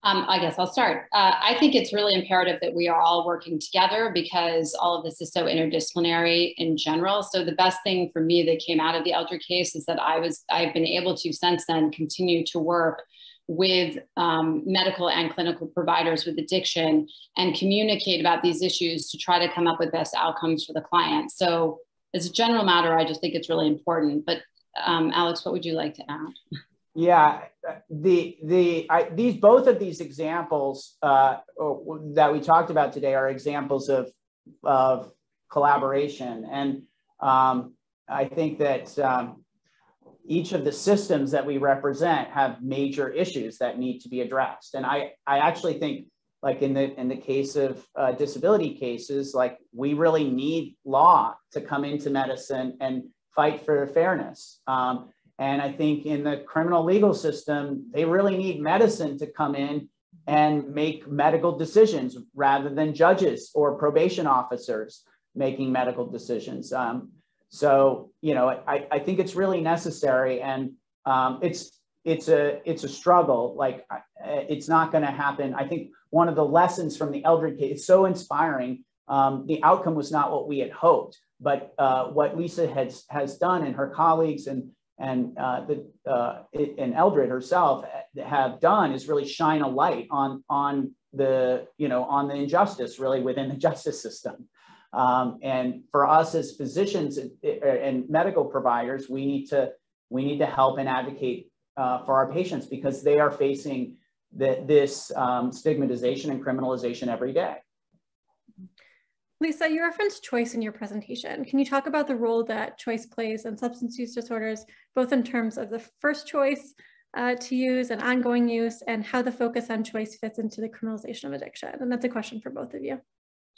Um, I guess I'll start. Uh, I think it's really imperative that we are all working together because all of this is so interdisciplinary in general. So the best thing for me that came out of the Eldred case is that I was I've been able to since then continue to work with um, medical and clinical providers with addiction and communicate about these issues to try to come up with best outcomes for the client. So as a general matter, I just think it's really important. But um, Alex, what would you like to add? Yeah, the the I, these both of these examples uh, that we talked about today are examples of of collaboration, and um, I think that um, each of the systems that we represent have major issues that need to be addressed. And I I actually think like in the in the case of uh, disability cases, like we really need law to come into medicine and fight for fairness. Um, and I think in the criminal legal system, they really need medicine to come in and make medical decisions rather than judges or probation officers making medical decisions. Um, so, you know, I, I think it's really necessary and um, it's, it's a, it's a struggle. Like it's not going to happen. I think one of the lessons from the Eldred case, is so inspiring. Um, the outcome was not what we had hoped, but uh, what Lisa has, has done and her colleagues and and uh, the uh, and Eldred herself have done is really shine a light on on the you know on the injustice really within the justice system. Um, and for us as physicians and medical providers, we need to we need to help and advocate uh, for our patients because they are facing the, this um, stigmatization and criminalization every day. Lisa, you referenced choice in your presentation. Can you talk about the role that choice plays in substance use disorders, both in terms of the first choice uh, to use and ongoing use, and how the focus on choice fits into the criminalization of addiction? And that's a question for both of you.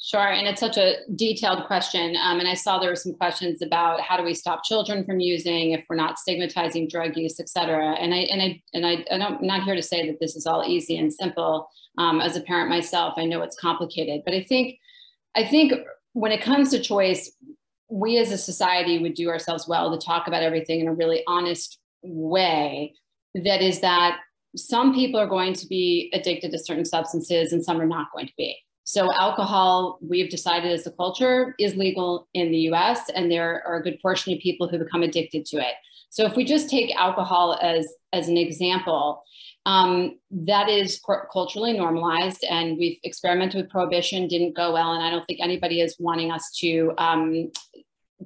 Sure, and it's such a detailed question. Um, and I saw there were some questions about how do we stop children from using if we're not stigmatizing drug use, et cetera. And I and I and I, I don't, I'm not here to say that this is all easy and simple. Um, as a parent myself, I know it's complicated, but I think I think when it comes to choice, we as a society would do ourselves well to talk about everything in a really honest way. That is that some people are going to be addicted to certain substances and some are not going to be. So, alcohol, we've decided as a culture, is legal in the US, and there are a good portion of people who become addicted to it. So, if we just take alcohol as, as an example, um, that is culturally normalized, and we've experimented with prohibition, didn't go well, and I don't think anybody is wanting us to, um,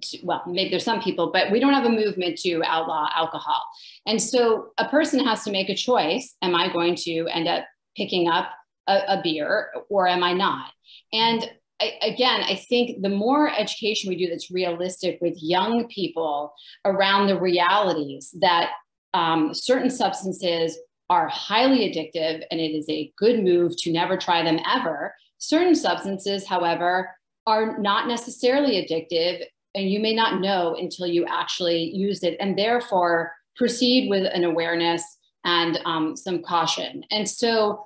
to, well, maybe there's some people, but we don't have a movement to outlaw alcohol. And so a person has to make a choice. Am I going to end up picking up a, a beer or am I not? And I, again, I think the more education we do that's realistic with young people around the realities that um, certain substances are highly addictive and it is a good move to never try them ever. Certain substances, however, are not necessarily addictive and you may not know until you actually use it and therefore proceed with an awareness and um, some caution. And so,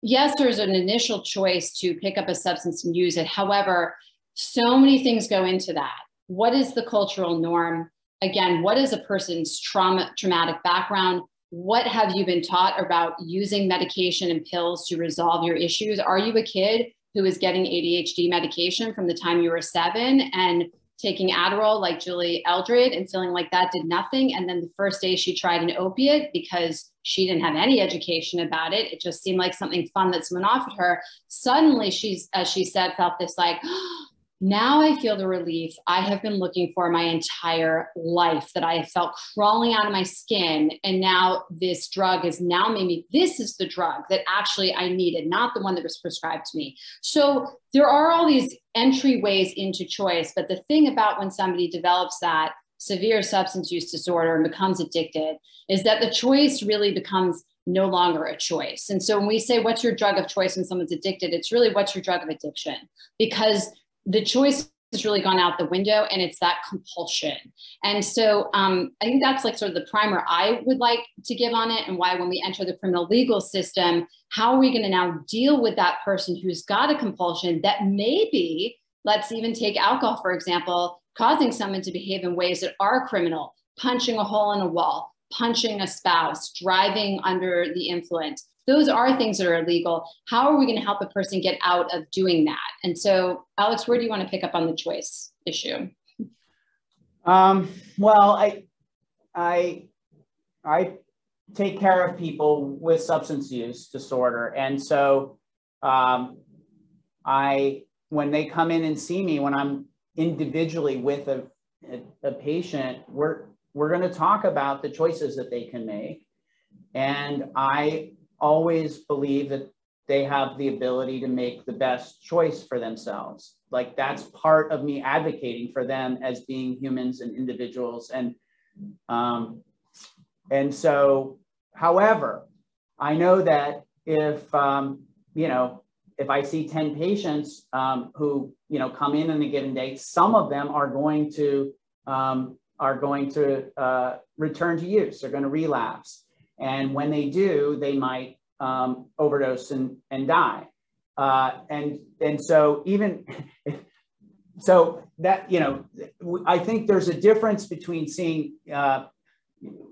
yes, there's an initial choice to pick up a substance and use it. However, so many things go into that. What is the cultural norm? Again, what is a person's trauma, traumatic background? What have you been taught about using medication and pills to resolve your issues? Are you a kid who is getting ADHD medication from the time you were seven and taking Adderall like Julie Eldred and feeling like that did nothing? And then the first day she tried an opiate because she didn't have any education about it. It just seemed like something fun that someone offered her. Suddenly she's, as she said, felt this like, oh, now I feel the relief I have been looking for my entire life that I have felt crawling out of my skin. And now this drug has now made me, this is the drug that actually I needed, not the one that was prescribed to me. So there are all these entryways into choice. But the thing about when somebody develops that severe substance use disorder and becomes addicted is that the choice really becomes no longer a choice. And so when we say, what's your drug of choice when someone's addicted, it's really what's your drug of addiction? Because the choice has really gone out the window and it's that compulsion. And so um, I think that's like sort of the primer I would like to give on it and why when we enter the criminal legal system, how are we going to now deal with that person who's got a compulsion that maybe, let's even take alcohol, for example, causing someone to behave in ways that are criminal, punching a hole in a wall, punching a spouse, driving under the influence those are things that are illegal. How are we going to help a person get out of doing that? And so, Alex, where do you want to pick up on the choice issue? Um, well, I, I, I take care of people with substance use disorder, and so um, I, when they come in and see me, when I'm individually with a, a, a patient, we're we're going to talk about the choices that they can make, and I always believe that they have the ability to make the best choice for themselves. Like that's part of me advocating for them as being humans and individuals. And um, and so, however, I know that if um, you know if I see 10 patients um, who you know come in on a given day, some of them are going to um, are going to uh, return to use. They're going to relapse. And when they do, they might um, overdose and, and die. Uh, and, and so even, so that, you know, I think there's a difference between seeing, uh,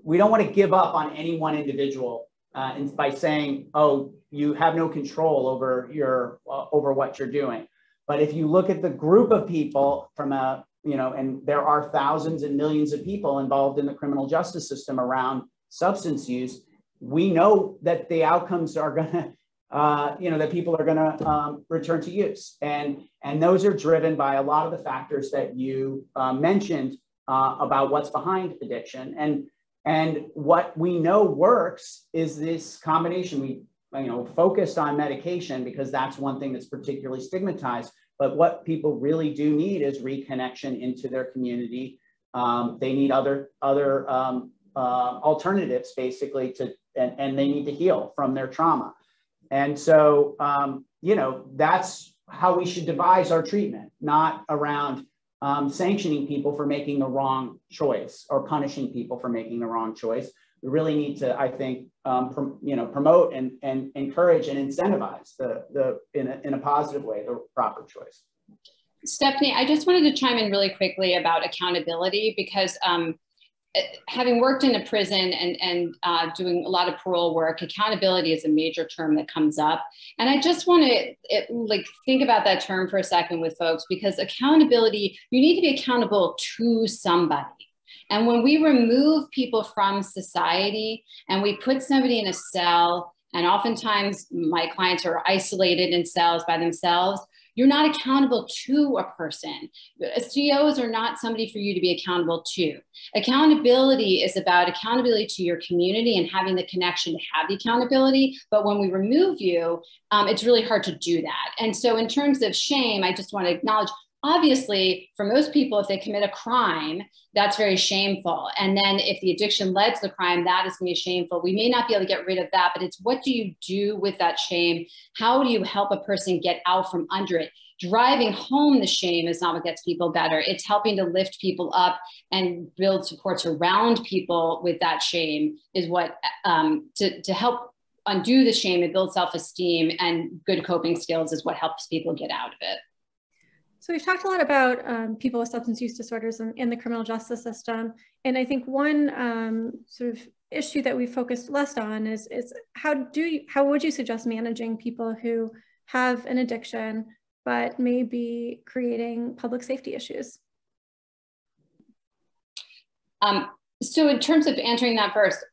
we don't want to give up on any one individual uh, and by saying, oh, you have no control over your, uh, over what you're doing. But if you look at the group of people from a, you know, and there are thousands and millions of people involved in the criminal justice system around substance use, we know that the outcomes are going to, uh, you know, that people are going to um, return to use. And, and those are driven by a lot of the factors that you uh, mentioned uh, about what's behind addiction. And, and what we know works is this combination. We, you know, focused on medication because that's one thing that's particularly stigmatized. But what people really do need is reconnection into their community. Um, they need other other um, uh, alternatives basically to and, and they need to heal from their trauma. And so, um, you know, that's how we should devise our treatment, not around um, sanctioning people for making the wrong choice or punishing people for making the wrong choice. We really need to, I think, um, you know, promote and, and encourage and incentivize the, the in, a, in a positive way, the proper choice. Stephanie, I just wanted to chime in really quickly about accountability because um, having worked in a prison and, and uh, doing a lot of parole work, accountability is a major term that comes up. And I just want to like think about that term for a second with folks because accountability, you need to be accountable to somebody. And when we remove people from society and we put somebody in a cell, and oftentimes my clients are isolated in cells by themselves, you're not accountable to a person. COs are not somebody for you to be accountable to. Accountability is about accountability to your community and having the connection to have the accountability. But when we remove you, um, it's really hard to do that. And so, in terms of shame, I just want to acknowledge obviously for most people if they commit a crime that's very shameful. And then if the addiction led to the crime that is going to be shameful. We may not be able to get rid of that but it's what do you do with that shame? How do you help a person get out from under it? Driving home the shame is not what gets people better. It's helping to lift people up and build supports around people with that shame is what um, to, to help undo the shame and build self-esteem and good coping skills is what helps people get out of it so we've talked a lot about um, people with substance use disorders in, the criminal justice system. And I think one um, sort of issue that we focused less on is, is how do you, how would you suggest managing people who have an addiction, but may be creating public safety issues? Um, so in terms of answering that first,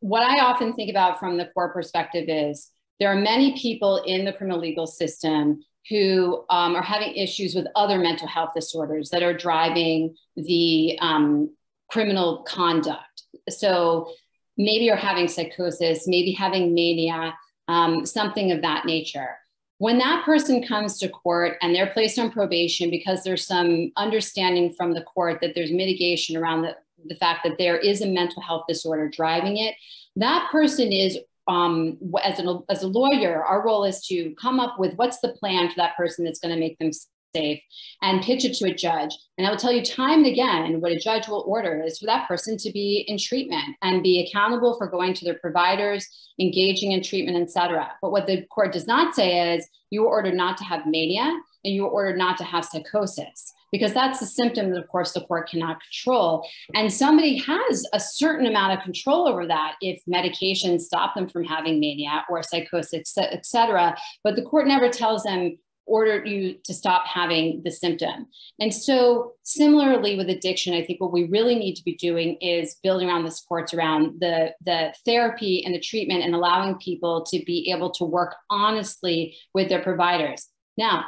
what I often think about from the core perspective is there are many people in the criminal legal system who um, are having issues with other mental health disorders that are driving the um, criminal conduct. So maybe are having psychosis, maybe having mania, um, something of that nature. When that person comes to court and they're placed on probation because there's some understanding from the court that there's mitigation around the, the fact that there is a mental health disorder driving it, that person is um, as, an, as a lawyer, our role is to come up with what's the plan for that person that's going to make them safe and pitch it to a judge. And I will tell you time and again, what a judge will order is for that person to be in treatment and be accountable for going to their providers, engaging in treatment, etc. But what the court does not say is you were ordered not to have mania and you were ordered not to have psychosis because that's a symptom that of course the court cannot control and somebody has a certain amount of control over that if medications stop them from having mania or psychosis etc but the court never tells them order you to stop having the symptom. And so, similarly with addiction, I think what we really need to be doing is building around the supports around the, the therapy and the treatment and allowing people to be able to work honestly with their providers. Now,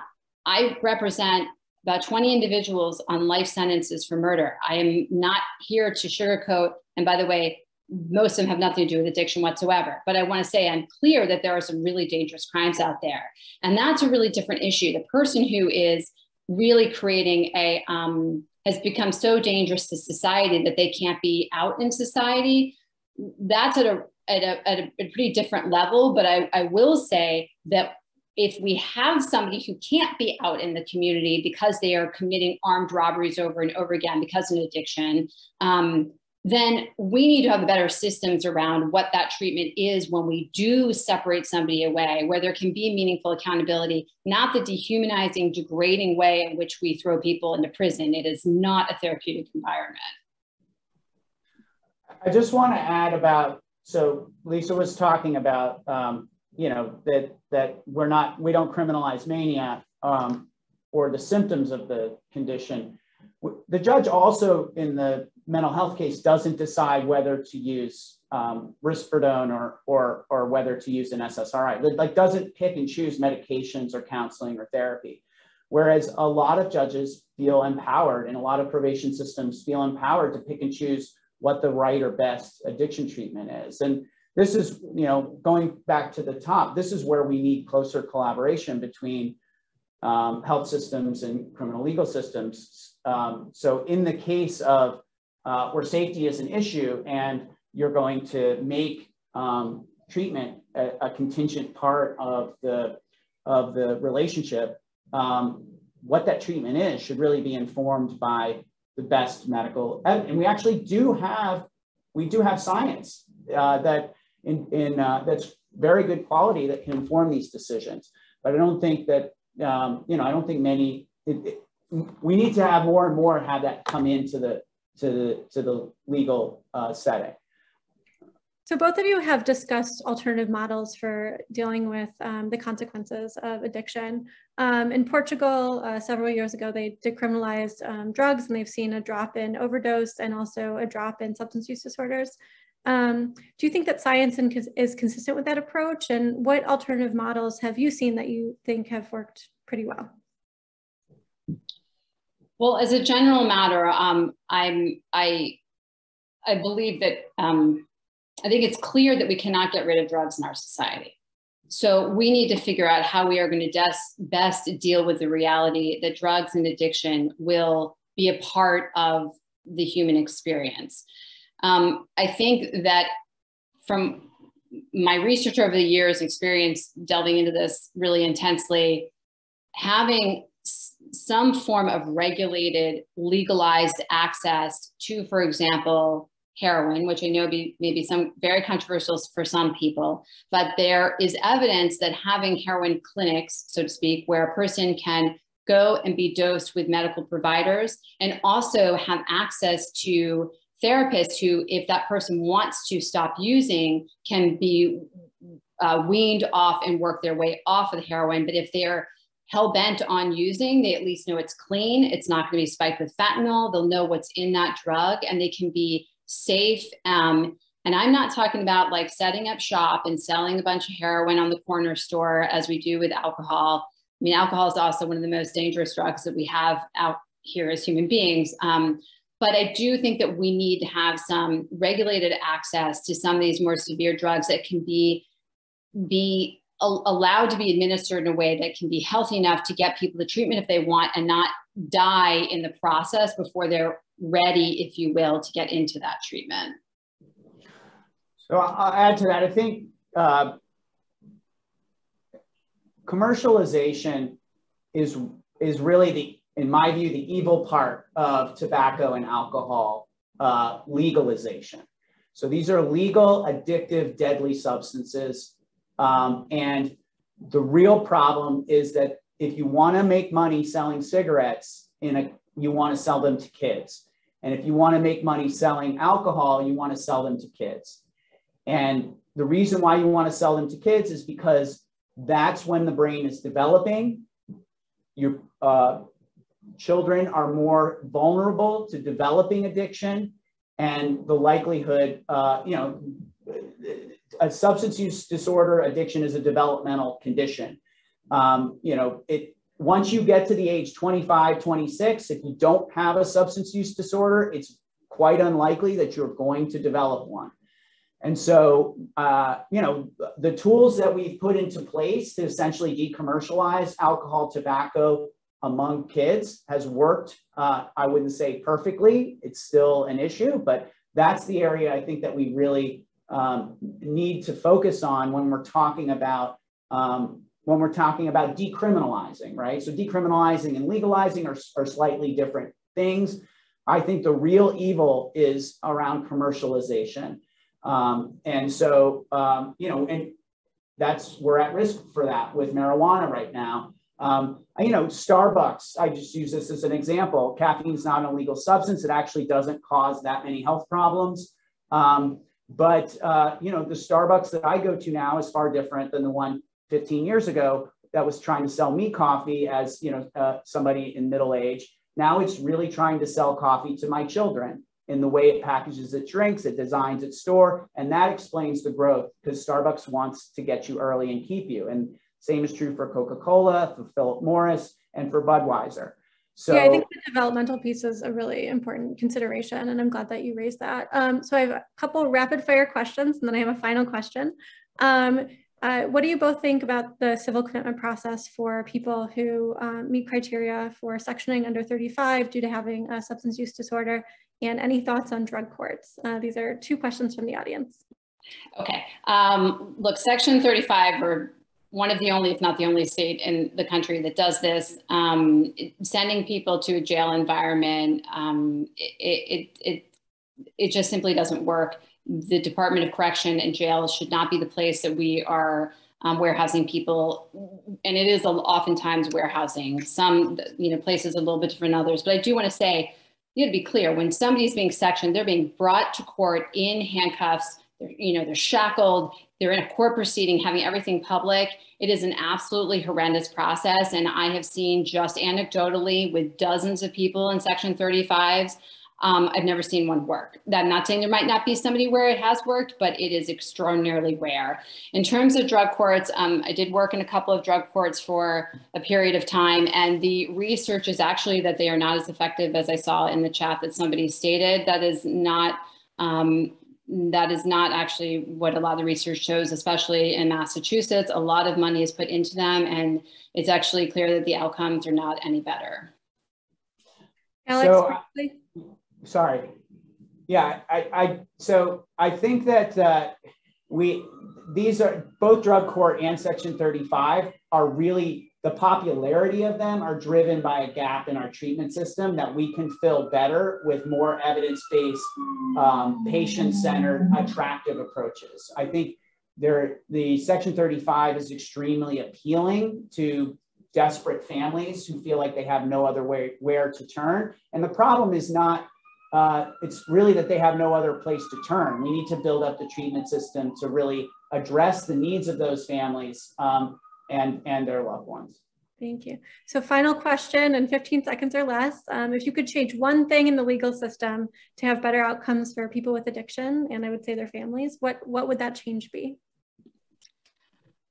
I represent about 20 individuals on life sentences for murder. I am not here to sugarcoat. And by the way, most of them have nothing to do with addiction whatsoever. But I want to say I'm clear that there are some really dangerous crimes out there. And that's a really different issue. The person who is really creating a, um, has become so dangerous to society that they can't be out in society, that's at a, at a, at a pretty different level. But I, I will say that if we have somebody who can't be out in the community because they are committing armed robberies over and over again because of an addiction, um, then we need to have better systems around what that treatment is when we do separate somebody away, where there can be meaningful accountability, not the dehumanizing, degrading way in which we throw people into prison. It is not a therapeutic environment. I just want to add about so Lisa was talking about um, you know that that we're not we don't criminalize mania um, or the symptoms of the condition. The judge also in the mental health case doesn't decide whether to use um, risperidone or, or, or whether to use an SSRI. Like doesn't pick and choose medications or counseling or therapy. Whereas a lot of judges feel empowered and a lot of probation systems feel empowered to pick and choose what the right or best addiction treatment is. And this is, you know, going back to the top, this is where we need closer collaboration between um, health systems and criminal legal systems. Um, so in the case of uh, where safety is an issue and you're going to make um, treatment a, a, contingent part of the, of the relationship, um, what that treatment is should really be informed by the best medical evidence. and we actually do have we do have science uh, that in, in uh, that's very good quality that can inform these decisions but i don't think that um, you know i don't think many it, it, we need to have more and more have that come into the to the, to the legal uh, setting. So both of you have discussed alternative models for dealing with um, the consequences of addiction. Um, in Portugal, uh, several years ago, they decriminalized um, drugs and they've seen a drop in overdose and also a drop in substance use disorders. Um, do you think that science is consistent with that approach? And what alternative models have you seen that you think have worked pretty well? Well, as a general matter, um, I'm I I believe that um, I think it's clear that we cannot get rid of drugs in our society. So we need to figure out how we are going to des- best deal with the reality that drugs and addiction will be a part of the human experience. Um, I think that from my research over the years, experience delving into this really intensely, having some form of regulated, legalized access to, for example, heroin, which I know be, may be some very controversial for some people, but there is evidence that having heroin clinics, so to speak, where a person can go and be dosed with medical providers and also have access to therapists who, if that person wants to stop using, can be uh, weaned off and work their way off of the heroin. But if they're hell bent on using, they at least know it's clean. It's not going to be spiked with fentanyl. They'll know what's in that drug and they can be safe. Um, and I'm not talking about like setting up shop and selling a bunch of heroin on the corner store as we do with alcohol. I mean, alcohol is also one of the most dangerous drugs that we have out here as human beings. Um, but I do think that we need to have some regulated access to some of these more severe drugs that can be be allowed to be administered in a way that can be healthy enough to get people the treatment if they want and not die in the process before they're ready, if you will, to get into that treatment. So I'll add to that. I think uh, commercialization is is really the, in my view, the evil part of tobacco and alcohol uh, legalization. So these are legal, addictive, deadly substances. Um, and the real problem is that if you want to make money selling cigarettes, in a, you want to sell them to kids. And if you want to make money selling alcohol, you want to sell them to kids. And the reason why you want to sell them to kids is because that's when the brain is developing. Your uh, children are more vulnerable to developing addiction, and the likelihood, uh, you know, a substance use disorder addiction is a developmental condition. Um, you know, it once you get to the age 25, 26, if you don't have a substance use disorder, it's quite unlikely that you're going to develop one. And so, uh, you know, the tools that we've put into place to essentially decommercialize alcohol, tobacco among kids has worked. Uh, I wouldn't say perfectly, it's still an issue, but that's the area I think that we really um, need to focus on when we're talking about um, when we're talking about decriminalizing, right? So decriminalizing and legalizing are, are slightly different things. I think the real evil is around commercialization. Um, and so, um, you know, and that's, we're at risk for that with marijuana right now. Um, you know, Starbucks, I just use this as an example. Caffeine is not an illegal substance. It actually doesn't cause that many health problems. Um, but, uh, you know, the Starbucks that I go to now is far different than the one 15 years ago that was trying to sell me coffee as, you know, uh, somebody in middle age. Now it's really trying to sell coffee to my children in the way it packages its drinks, it designs its store, and that explains the growth because Starbucks wants to get you early and keep you. And same is true for Coca-Cola, for Philip Morris, and for Budweiser. So yeah, I think the developmental piece is a really important consideration, and I'm glad that you raised that. Um, so I have a couple rapid fire questions, and then I have a final question. Um, uh, what do you both think about the civil commitment process for people who um, meet criteria for sectioning under 35 due to having a substance use disorder? And any thoughts on drug courts? Uh, these are two questions from the audience. Okay. Um, look, Section 35, or one of the only, if not the only state in the country that does this, um, sending people to a jail environment, um, it, it, it, it just simply doesn't work the Department of Correction and jails should not be the place that we are um, warehousing people, and it is oftentimes warehousing. Some, you know, places a little bit different than others. But I do want to say, you have to be clear: when somebody is being sectioned, they're being brought to court in handcuffs. They're, you know, they're shackled. They're in a court proceeding, having everything public. It is an absolutely horrendous process, and I have seen just anecdotally with dozens of people in Section 35s um, I've never seen one work. I'm not saying there might not be somebody where it has worked, but it is extraordinarily rare. In terms of drug courts, um, I did work in a couple of drug courts for a period of time, and the research is actually that they are not as effective as I saw in the chat that somebody stated. That is not. Um, that is not actually what a lot of the research shows, especially in Massachusetts. A lot of money is put into them, and it's actually clear that the outcomes are not any better. Alex, so, sorry. Yeah, I, I so I think that uh, we these are both drug court and section 35 are really the popularity of them are driven by a gap in our treatment system that we can fill better with more evidence-based um, patient-centered attractive approaches i think there the section 35 is extremely appealing to desperate families who feel like they have no other way where to turn and the problem is not uh, it's really that they have no other place to turn. We need to build up the treatment system to really address the needs of those families um, and, and their loved ones. Thank you. So final question in 15 seconds or less. Um, if you could change one thing in the legal system to have better outcomes for people with addiction, and I would say their families, what, what would that change be?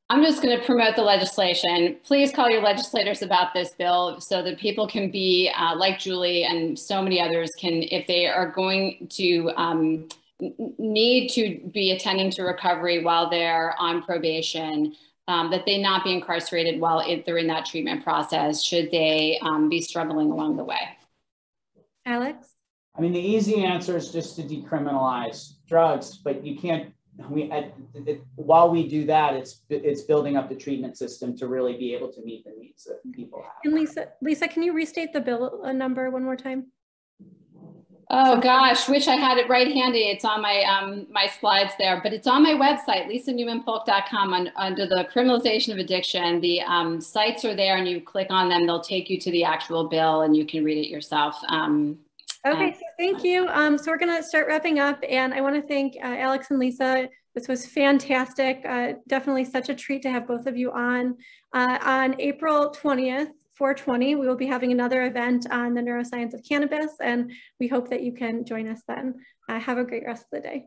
I'm just going to promote the legislation. Please call your legislators about this bill so that people can be uh, like Julie and so many others can, if they are going to um, need to be attending to recovery while they're on probation, um, that they not be incarcerated while it, they're in that treatment process, should they um, be struggling along the way. Alex? I mean, the easy answer is just to decriminalize drugs, but you can't we at, it, while we do that, it's it's building up the treatment system to really be able to meet the needs that people have. And Lisa, Lisa, can you restate the bill uh, number one more time? Oh gosh, wish I had it right handy. It's on my um, my slides there, but it's on my website, lisanewmanpolk.com on, under the criminalization of addiction. The um, sites are there and you click on them, they'll take you to the actual bill and you can read it yourself. Um, Okay, so thank you. Um, so we're going to start wrapping up, and I want to thank uh, Alex and Lisa. This was fantastic. Uh, definitely such a treat to have both of you on. Uh, on April 20th, 420, we will be having another event on the neuroscience of cannabis, and we hope that you can join us then. Uh, have a great rest of the day.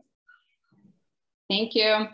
Thank you.